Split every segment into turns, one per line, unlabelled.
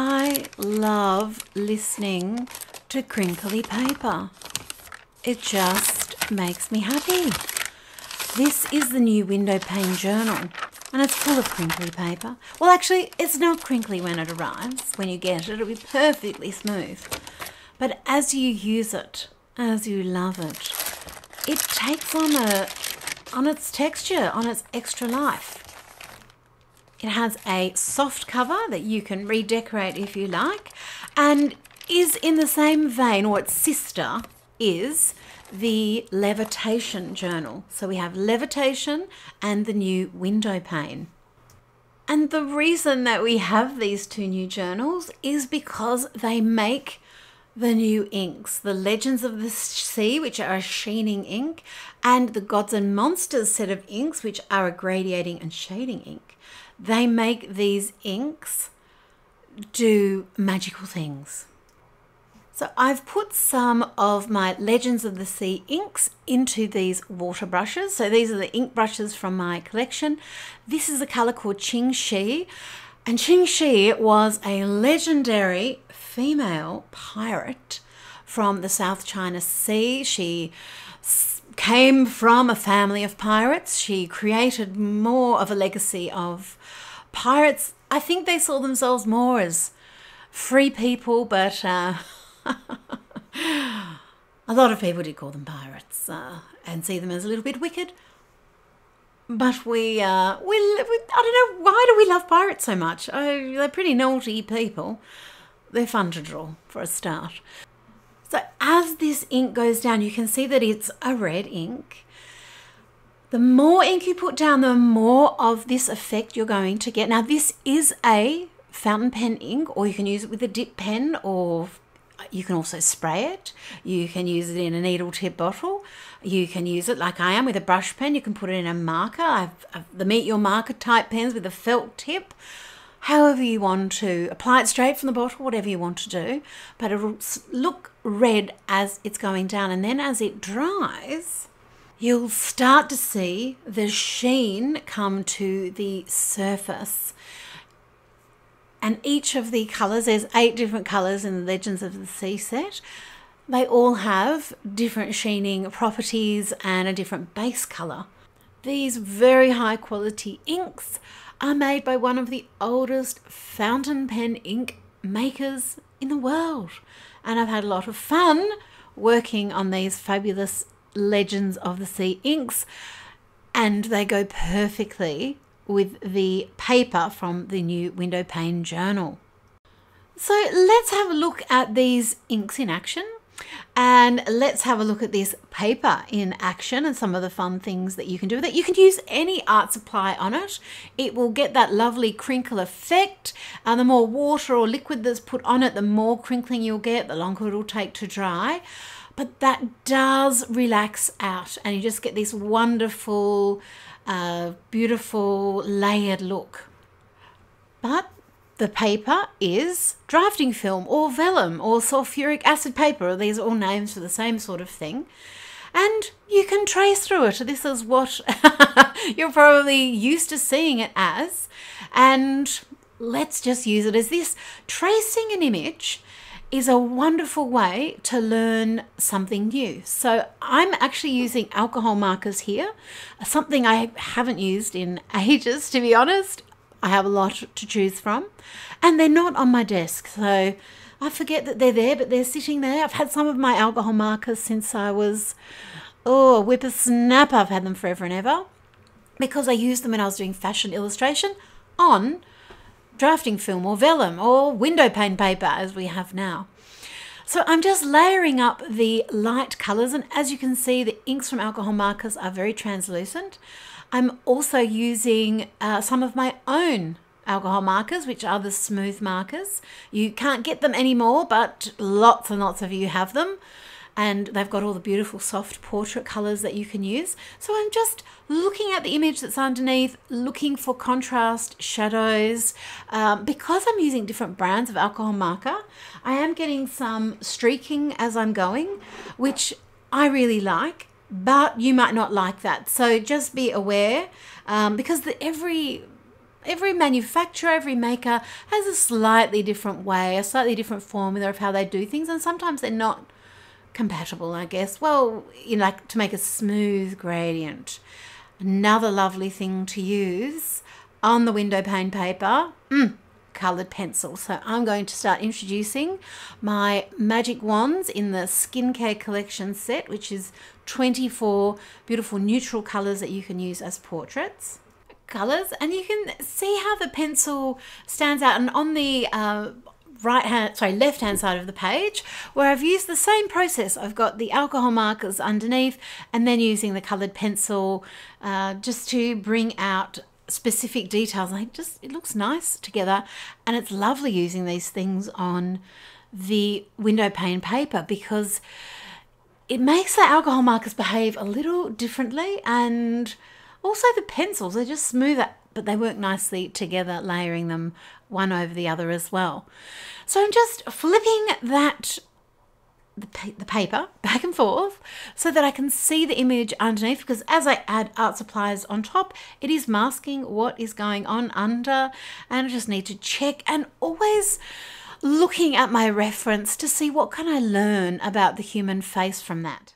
I love listening to crinkly paper. It just makes me happy. This is the new window pane journal and it's full of crinkly paper. Well, actually, it's not crinkly when it arrives. When you get it, it'll be perfectly smooth. But as you use it, as you love it, it takes on a on its texture, on its extra life. It has a soft cover that you can redecorate if you like, and is in the same vein, or its sister is the levitation journal. So we have levitation and the new window pane. And the reason that we have these two new journals is because they make the new inks, the Legends of the Sea, which are a sheening ink, and the Gods and Monsters set of inks, which are a gradiating and shading ink. They make these inks do magical things. So I've put some of my Legends of the Sea inks into these water brushes. So these are the ink brushes from my collection. This is a color called Qing Shi. And Qing Shi was a legendary female pirate from the South China Sea. She came from a family of pirates. She created more of a legacy of pirates. I think they saw themselves more as free people, but uh, a lot of people did call them pirates uh, and see them as a little bit wicked. But we, uh, we, we, I don't know, why do we love pirates so much? Oh, they're pretty naughty people. They're fun to draw for a start. So as this ink goes down, you can see that it's a red ink. The more ink you put down, the more of this effect you're going to get. Now, this is a fountain pen ink, or you can use it with a dip pen or you can also spray it. You can use it in a needle tip bottle. You can use it like I am with a brush pen. You can put it in a marker. I've, the Mermaid Marker type pens with a felt tip. However you want to apply it straight from the bottle, whatever you want to do. But it'll look red as it's going down. And then as it dries, you'll start to see the sheen come to the surface and each of the colours, there's eight different colours in the Legends of the Sea set. They all have different sheening properties and a different base colour. These very high quality inks are made by one of the oldest fountain pen ink makers in the world. And I've had a lot of fun working on these fabulous Legends of the Sea inks, and they go perfectly with the paper from the new window pane journal. So let's have a look at these inks in action and let's have a look at this paper in action and some of the fun things that you can do with it. You can use any art supply on it. It will get that lovely crinkle effect. And the more water or liquid that's put on it, the more crinkling you'll get, the longer it'll take to dry. But that does relax out and you just get this wonderful a beautiful layered look. But the paper is drafting film or vellum or sulfuric acid paper. These are all names for the same sort of thing. And you can trace through it. This is what you're probably used to seeing it as. And let's just use it as this tracing an image is a wonderful way to learn something new. So I'm actually using alcohol markers here, something I haven't used in ages, to be honest. I have a lot to choose from, and they're not on my desk. So I forget that they're there, but they're sitting there. I've had some of my alcohol markers since I was, oh, a whippersnapper. I've had them forever and ever because I used them when I was doing fashion illustration on drafting film or vellum or window pane paper as we have now. So I'm just layering up the light colours and as you can see the inks from alcohol markers are very translucent. I'm also using uh, some of my own alcohol markers which are the smooth markers. You can't get them anymore but lots and lots of you have them and they've got all the beautiful soft portrait colors that you can use. So I'm just looking at the image that's underneath, looking for contrast, shadows. Um, because I'm using different brands of alcohol marker, I am getting some streaking as I'm going, which I really like, but you might not like that. So just be aware um, because the, every every manufacturer, every maker has a slightly different way, a slightly different formula of how they do things, and sometimes they're not compatible, I guess. Well, you know, like to make a smooth gradient. Another lovely thing to use on the window pane paper, mm, coloured pencil. So I'm going to start introducing my magic wands in the skincare collection set, which is 24 beautiful neutral colours that you can use as portraits colors and you can see how the pencil stands out and on the uh, right hand sorry left hand side of the page where I've used the same process. I've got the alcohol markers underneath and then using the colored pencil uh, just to bring out specific details. I just it looks nice together and it's lovely using these things on the window pane paper because it makes the alcohol markers behave a little differently and also the pencils are just smoother but they work nicely together layering them one over the other as well so i'm just flipping that the, pa- the paper back and forth so that I can see the image underneath because as I add art supplies on top, it is masking what is going on under and I just need to check and always looking at my reference to see what can I learn about the human face from that.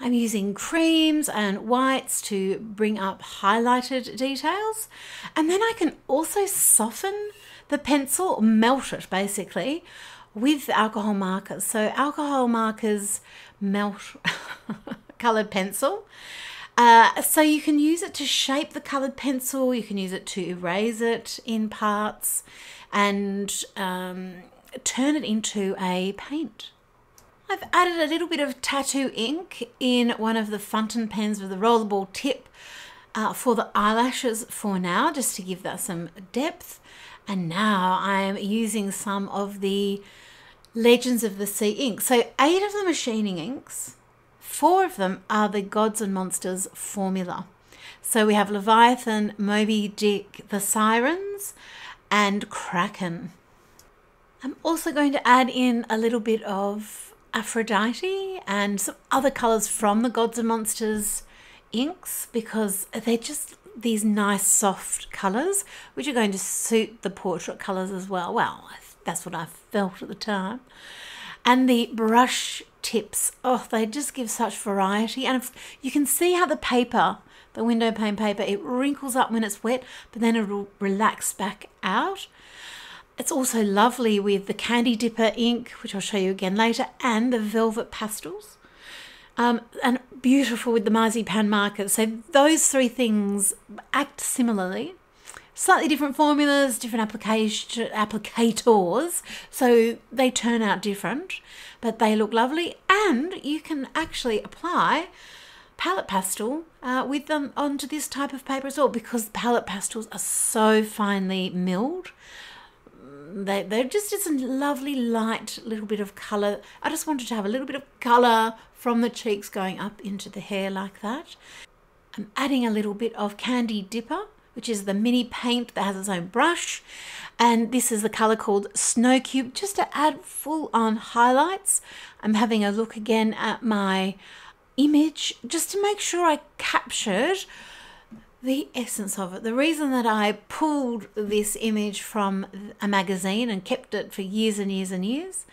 I'm using creams and whites to bring up highlighted details and then I can also soften the pencil, melt it basically with alcohol markers. So alcohol markers melt colored pencil. Uh, so you can use it to shape the colored pencil, you can use it to erase it in parts and um, turn it into a paint. I've added a little bit of tattoo ink in one of the fountain pens with the rollerball tip uh, for the eyelashes for now, just to give that some depth. And now I'm using some of the Legends of the Sea ink. So, eight of the machining inks, four of them are the Gods and Monsters formula. So, we have Leviathan, Moby Dick, the Sirens, and Kraken. I'm also going to add in a little bit of Aphrodite and some other colours from the Gods and Monsters inks because they're just these nice soft colours which are going to suit the portrait colours as well. Well, that's what I felt at the time. And the brush tips, oh, they just give such variety. And you can see how the paper, the window pane paper, it wrinkles up when it's wet, but then it'll relax back out. It's also lovely with the Candy Dipper ink, which I'll show you again later, and the Velvet Pastels. Um, and beautiful with the marzipan markers. So those three things act similarly slightly different formulas, different application applicators, so they turn out different, but they look lovely, and you can actually apply palette pastel uh, with them onto this type of paper as well because palette pastels are so finely milled. They, they're just it's a lovely light little bit of colour. I just wanted to have a little bit of colour from the cheeks going up into the hair like that. I'm adding a little bit of Candy Dipper which is the mini paint that has its own brush. And this is the color called Snow Cube, just to add full on highlights. I'm having a look again at my image just to make sure I captured the essence of it. The reason that I pulled this image from a magazine and kept it for years and years and years,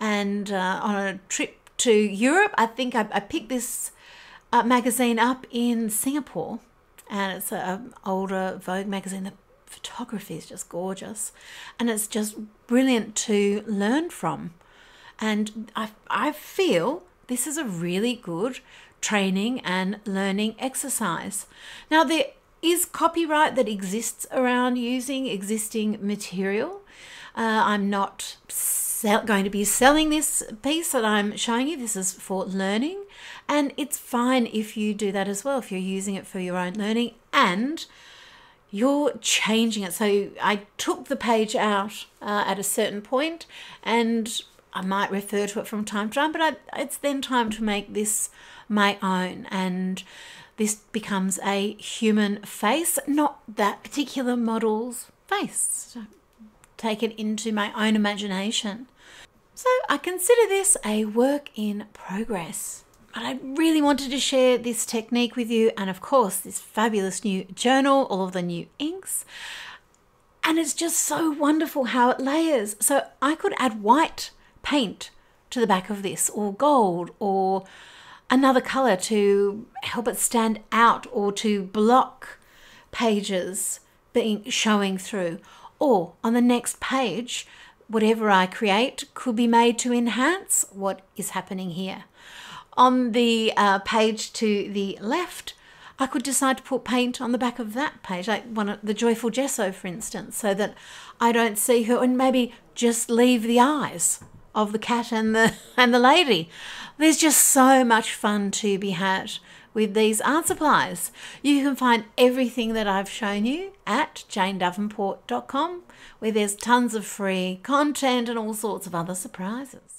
and uh, on a trip to Europe, I think I, I picked this uh, magazine up in Singapore and it's an older Vogue magazine. The photography is just gorgeous, and it's just brilliant to learn from. And I, I feel this is a really good training and learning exercise. Now, there is copyright that exists around using existing material. Uh, I'm not sell, going to be selling this piece that I'm showing you. This is for learning, and it's fine if you do that as well, if you're using it for your own learning and you're changing it. So I took the page out uh, at a certain point and I might refer to it from time to time, but I, it's then time to make this my own. And this becomes a human face, not that particular model's face. So take it into my own imagination. So I consider this a work in progress. But I really wanted to share this technique with you, and of course, this fabulous new journal, all of the new inks. And it's just so wonderful how it layers. So I could add white paint to the back of this, or gold, or another color to help it stand out or to block pages being showing through. Or on the next page, whatever I create could be made to enhance what is happening here. On the uh, page to the left, I could decide to put paint on the back of that page, like one of the Joyful Gesso, for instance, so that I don't see her, and maybe just leave the eyes of the cat and the and the lady. There's just so much fun to be had with these art supplies. You can find everything that I've shown you at janedavenport.com, where there's tons of free content and all sorts of other surprises.